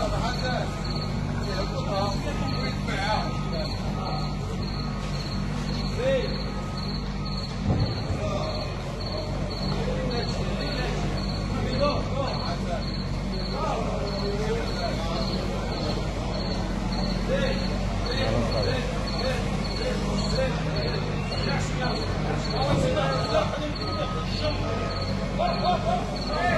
Oh, oh, oh, hey!